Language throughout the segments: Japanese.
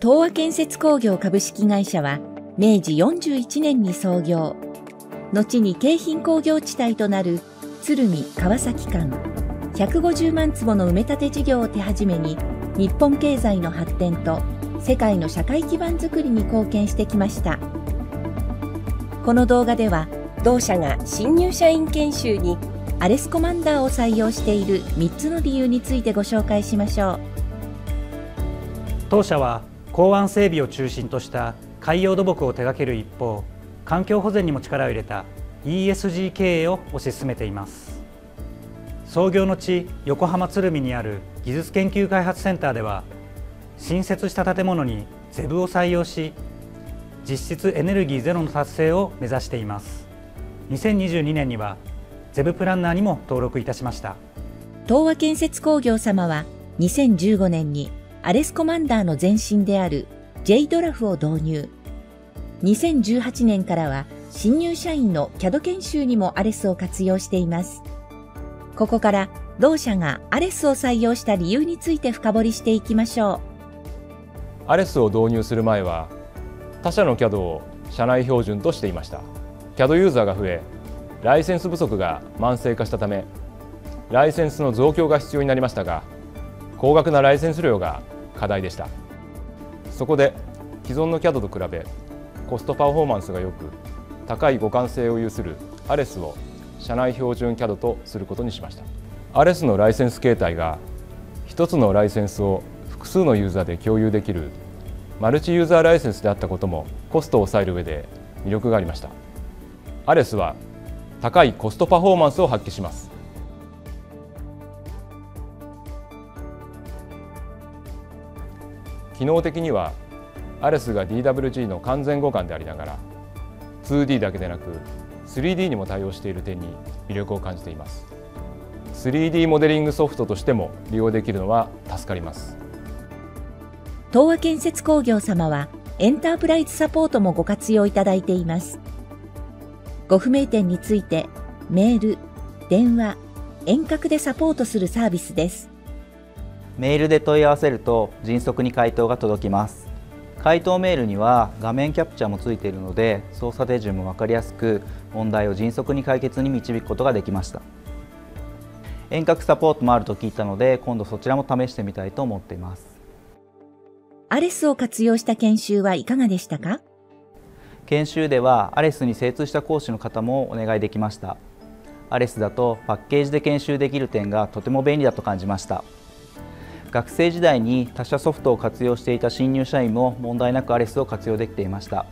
東和建設工業株式会社は明治41年に創業。後に京浜工業地帯となる鶴見川崎間。150万坪の埋め立て事業を手始めに日本経済の発展と世界の社会基盤づくりに貢献してきました。この動画では同社が新入社員研修にアレスコマンダーを採用している3つの理由についてご紹介しましょう。当社は港湾整備を中心とした海洋土木を手掛ける一方環境保全にも力を入れた ESG 経営を推し進めています。創業の地横浜鶴見にある技術研究開発センターでは新設した建物にゼブを採用し実質エネルギーゼロの達成を目指しています。2022年にはゼブプランナーにも登録いたしました。東和建設工業様は2015年にアレスコマンダーの前身である J ドラフを導入。2018年からは新入社員の CAD 研修にもアレスを活用しています。ここから同社がアレスを採用した理由について深掘りしていきましょう。アレスを導入する前は他社の CAD を社内標準としていました。CAD ユーザーが増えライセンス不足が慢性化したためライセンスの増強が必要になりましたが高額なライセンス料が課題でした。そこで既存の CAD と比べコストパフォーマンスが良く高い互換性を有するアレスを社内標準 CAD とすることにしました。アレスのライセンス形態が1つのライセンスを複数のユーザーで共有できるマルチユーザーライセンスであったこともコストを抑える上で魅力がありました。アレスは高いコストパフォーマンスを発揮します。機能的にはアレスが DWG の完全互換でありながら 2D だけでなく 3D にも対応している点に魅力を感じています。3D モデリングソフトとしても利用できるのは助かります。東和建設工業様はエンタープライズサポートもご活用いただいています。ご不明点についてメール、電話、遠隔でサポートするサービスです。メールで問い合わせると迅速に回答が届きます。回答メールには画面キャプチャーもついているので操作手順も分かりやすく問題を迅速に解決に導くことができました。遠隔サポートもあると聞いたので今度そちらも試してみたいと思っています。アレスを活用した研修はいかがでしたか？研修ではアレスに精通した講師の方もお願いできました。アレスだとパッケージで研修できる点がとても便利だと感じました学生時代に他社ソフトを活用していた新入社員も問題なくアレスを活用できていました。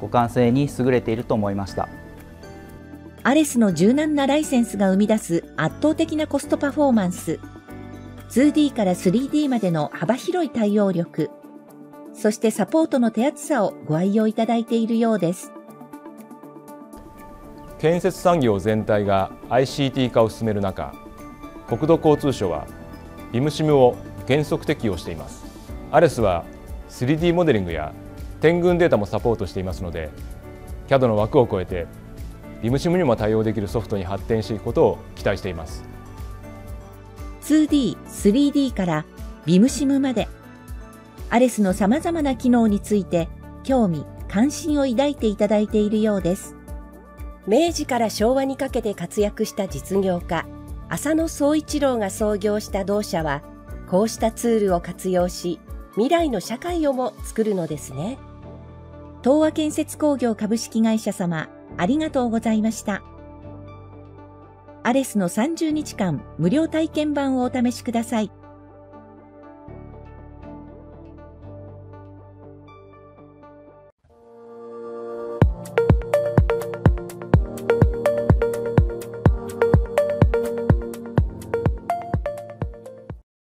互換性に優れていると思いました。アレスの柔軟なライセンスが生み出す圧倒的なコストパフォーマンス。2D から 3D までの幅広い対応力。そしてサポートの手厚さをご愛用いただいているようです。建設産業全体が ICT 化を進める中国土交通省はビムシムを原則適用しています。アレスは 3D モデリングや点群データもサポートしていますので CAD の枠を超えてビムシムにも対応できるソフトに発展していくことを期待しています。2D、3D からビムシムまで。アレスの様々な機能について興味、関心を抱いていただいているようです。明治から昭和にかけて活躍した実業家浅野総一郎が創業した同社はこうしたツールを活用し、未来の社会をも作るのですね。東和建設工業株式会社様、ありがとうございました。アレスの30日間無料体験版をお試しください。